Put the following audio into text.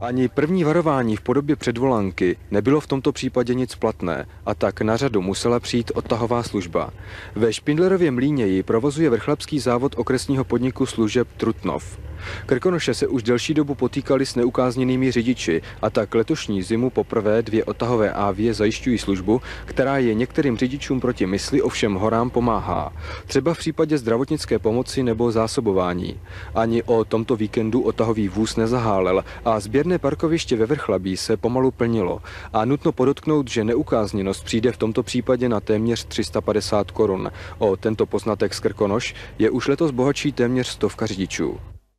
Ani první varování v podobě předvolanky nebylo v tomto případě nic platné a tak na řadu musela přijít odtahová služba. Ve Špindlerově mlíně ji provozuje vrchlabský závod okresního podniku služeb Trutnov. Krkonoše se už delší dobu potýkali s neukázněnými řidiči a tak letošní zimu poprvé dvě otahové ávie zajišťují službu, která je některým řidičům proti mysli ovšem horám pomáhá. Třeba v případě zdravotnické pomoci nebo zásobování. Ani o tomto víkendu otahový vůz nezahálel a sběrné parkoviště ve Vrchlabí se pomalu plnilo. A nutno podotknout, že neukázněnost přijde v tomto případě na téměř 350 korun. O tento poznatek z Krkonoš je už letos bohatší téměř stovka řidičů.